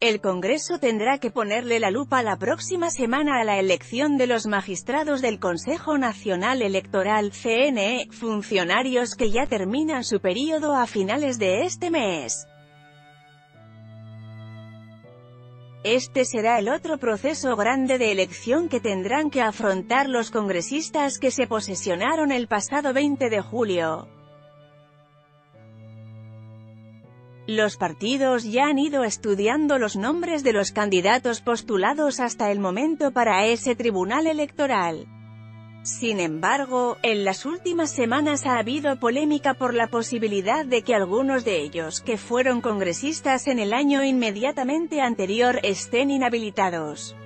El Congreso tendrá que ponerle la lupa la próxima semana a la elección de los magistrados del Consejo Nacional Electoral CNE, funcionarios que ya terminan su periodo a finales de este mes. Este será el otro proceso grande de elección que tendrán que afrontar los congresistas que se posesionaron el pasado 20 de julio. Los partidos ya han ido estudiando los nombres de los candidatos postulados hasta el momento para ese tribunal electoral. Sin embargo, en las últimas semanas ha habido polémica por la posibilidad de que algunos de ellos, que fueron congresistas en el año inmediatamente anterior, estén inhabilitados.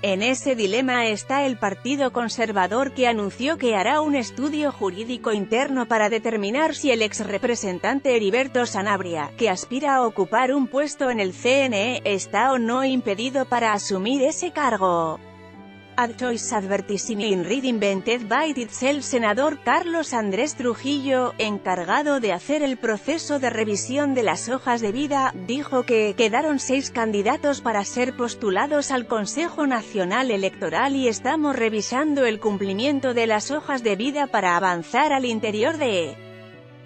En ese dilema está el Partido Conservador que anunció que hará un estudio jurídico interno para determinar si el ex representante Heriberto Sanabria, que aspira a ocupar un puesto en el CNE, está o no impedido para asumir ese cargo. Ad Choice Advertising in Read Invented by el senador Carlos Andrés Trujillo, encargado de hacer el proceso de revisión de las hojas de vida, dijo que quedaron seis candidatos para ser postulados al Consejo Nacional Electoral y estamos revisando el cumplimiento de las hojas de vida para avanzar al interior de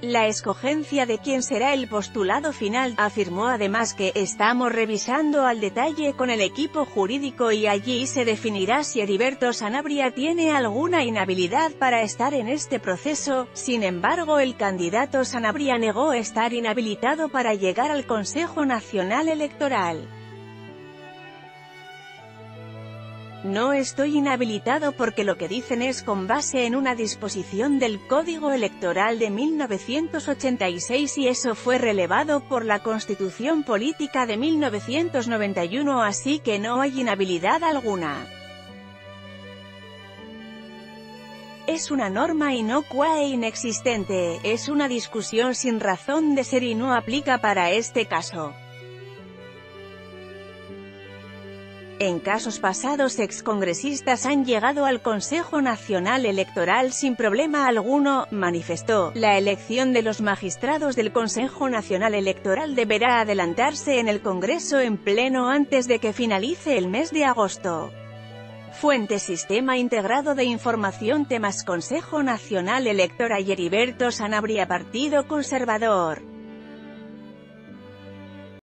la escogencia de quién será el postulado final, afirmó además que «estamos revisando al detalle con el equipo jurídico y allí se definirá si Heriberto Sanabria tiene alguna inhabilidad para estar en este proceso», sin embargo el candidato Sanabria negó estar inhabilitado para llegar al Consejo Nacional Electoral. No estoy inhabilitado porque lo que dicen es con base en una disposición del Código Electoral de 1986 y eso fue relevado por la Constitución Política de 1991 así que no hay inhabilidad alguna. Es una norma inocua e inexistente, es una discusión sin razón de ser y no aplica para este caso. En casos pasados excongresistas han llegado al Consejo Nacional Electoral sin problema alguno, manifestó. La elección de los magistrados del Consejo Nacional Electoral deberá adelantarse en el Congreso en pleno antes de que finalice el mes de agosto. Fuente Sistema Integrado de Información Temas Consejo Nacional Electoral Heriberto Sanabria Partido Conservador